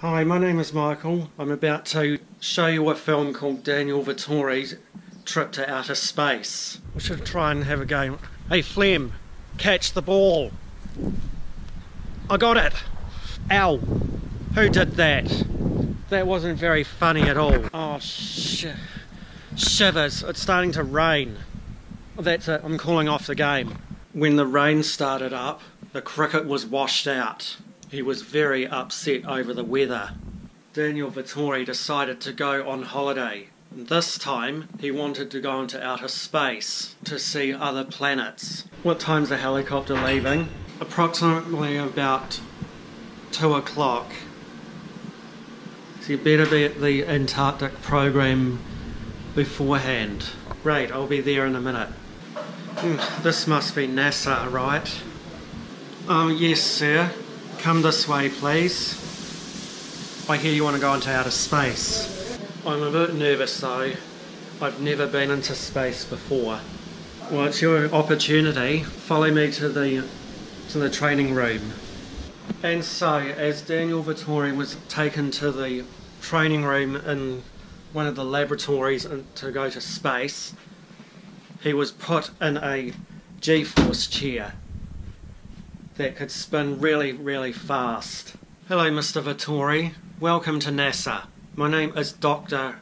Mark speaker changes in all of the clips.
Speaker 1: Hi, my name is Michael. I'm about to show you a film called Daniel Vettori's Trip to Outer Space. We should try and have a game. Hey, Flem, catch the ball. I got it. Ow. Who did that? That wasn't very funny at all. Oh, sh shivers. It's starting to rain. That's it. I'm calling off the game. When the rain started up, the cricket was washed out. He was very upset over the weather. Daniel Vettori decided to go on holiday. This time, he wanted to go into outer space to see other planets. What time's the helicopter leaving? Approximately about 2 o'clock. So you better be at the Antarctic program beforehand. Great, I'll be there in a minute. Mm, this must be NASA, right? Oh, yes, sir. Come this way, please. I hear you want to go into outer space. I'm a bit nervous though. I've never been into space before. Well, it's your opportunity. Follow me to the to the training room. And so, as Daniel Vettori was taken to the training room in one of the laboratories to go to space, he was put in a G-force chair that could spin really, really fast. Hello, Mr. Vettori. Welcome to NASA. My name is Dr.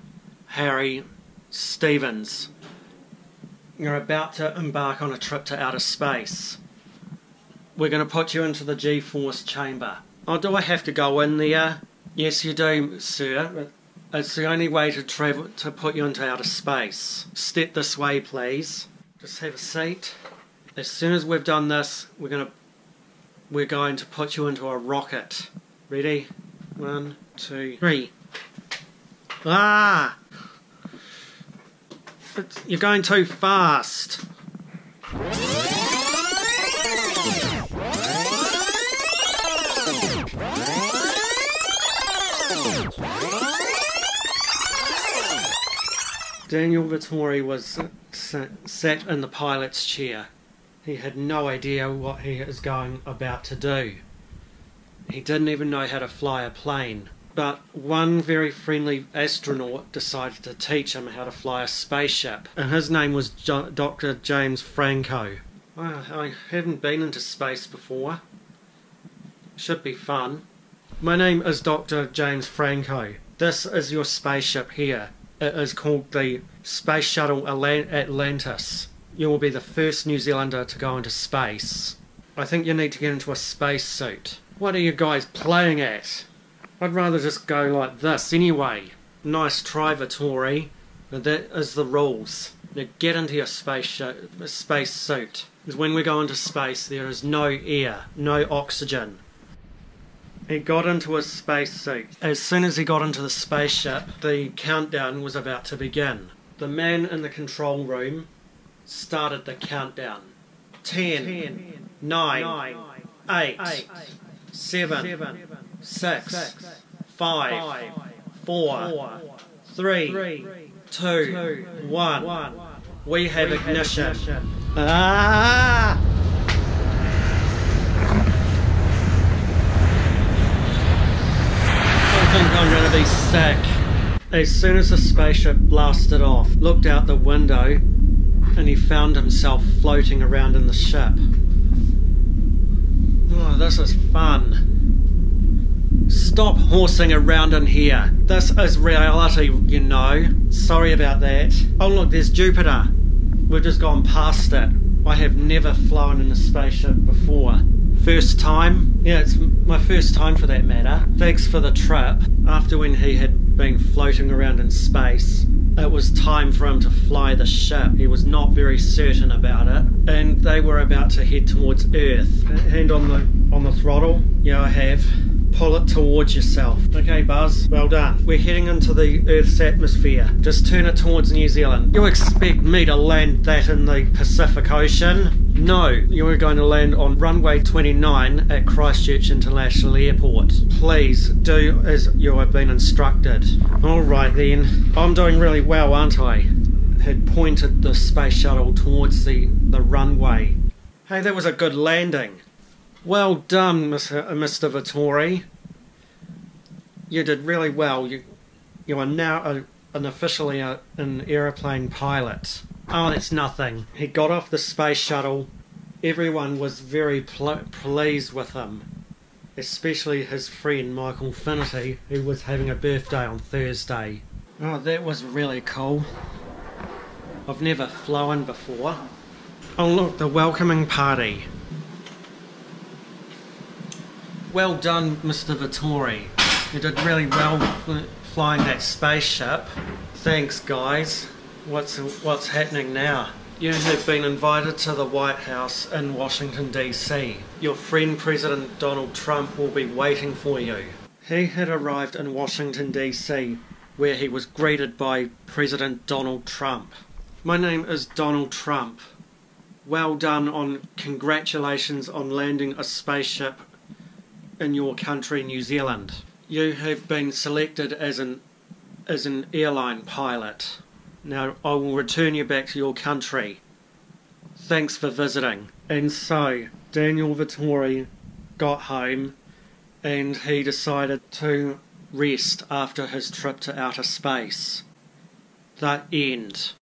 Speaker 1: Harry Stevens. You're about to embark on a trip to outer space. We're going to put you into the G-force chamber. Oh, do I have to go in there? Yes, you do, sir. It's the only way to travel to put you into outer space. Step this way, please. Just have a seat. As soon as we've done this, we're going to we're going to put you into a rocket. Ready? One, two, three. Ah! It's, you're going too fast. Daniel Vettori was sat in the pilot's chair. He had no idea what he was going about to do. He didn't even know how to fly a plane. But one very friendly astronaut decided to teach him how to fly a spaceship, and his name was jo- Dr. James Franco. Well, I haven't been into space before. Should be fun. My name is Dr. James Franco. This is your spaceship here. It is called the Space Shuttle Atlantis you will be the first New Zealander to go into space. I think you need to get into a space suit. What are you guys playing at? I'd rather just go like this anyway. Nice try, Vettori. That is the rules. Now get into your space space suit. Because when we go into space, there is no air, no oxygen. He got into his space suit. As soon as he got into the spaceship, the countdown was about to begin. The man in the control room started the countdown. 10, 10 9, 9 8, 8 7, 7 6, 6 5, 4, 3, 2, 1. We have ignition. Ah! I think I'm going to be sick. As soon as the spaceship blasted off, looked out the window, and he found himself floating around in the ship. Oh, this is fun. Stop horsing around in here. This is reality, you know. Sorry about that. Oh, look, there's Jupiter. We've just gone past it. I have never flown in a spaceship before. First time? Yeah, it's my first time for that matter. Thanks for the trip. After when he had been floating around in space, it was time for him to fly the ship. He was not very certain about it, and they were about to head towards Earth. Hand on the on the throttle. Yeah, I have. Pull it towards yourself. Okay, Buzz. Well done. We're heading into the Earth's atmosphere. Just turn it towards New Zealand. You expect me to land that in the Pacific Ocean? No, you're going to land on runway 29 at Christchurch International Airport. Please do as you have been instructed. Alright then. I'm doing really well, aren't I? Had pointed the space shuttle towards the, the runway. Hey, that was a good landing. Well done, Mr. Uh, Mr. Vettori. You did really well. You, you are now a, an officially a, an aeroplane pilot. Oh, that's nothing. He got off the space shuttle. Everyone was very pl- pleased with him, especially his friend Michael Finnerty, who was having a birthday on Thursday. Oh, that was really cool. I've never flown before. Oh, look, the welcoming party. Well done, Mr. Vettori. You did really well fl- flying that spaceship. Thanks, guys. What's what's happening now? You have been invited to the White House in Washington, D.C. Your friend President Donald Trump will be waiting for you. He had arrived in Washington, D.C., where he was greeted by President Donald Trump. My name is Donald Trump. Well done on congratulations on landing a spaceship in your country, New Zealand. You have been selected as an as an airline pilot. Now I will return you back to your country. Thanks for visiting. And so Daniel Vettori got home and he decided to rest after his trip to outer space. The end.